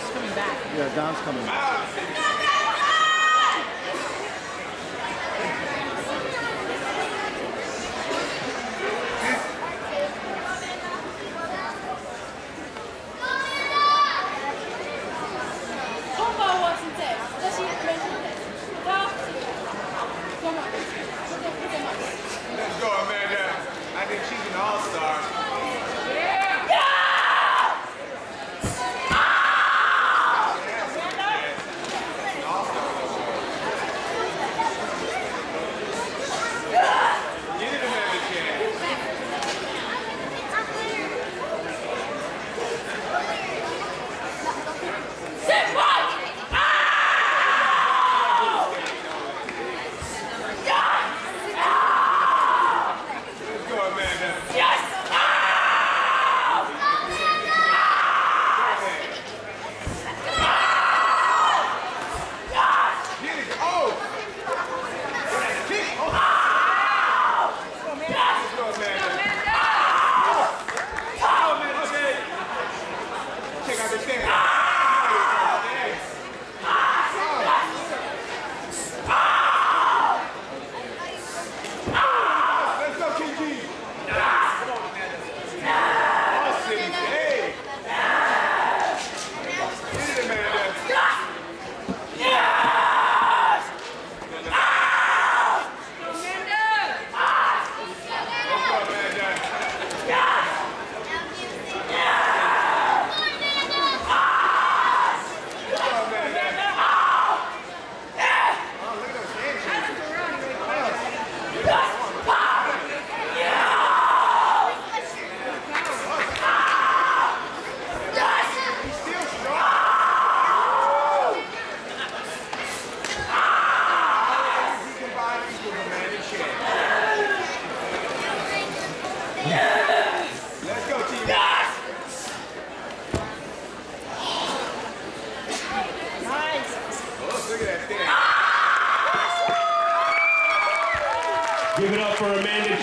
Coming back. Yeah, Don's coming back. Give it up for Amanda Ch-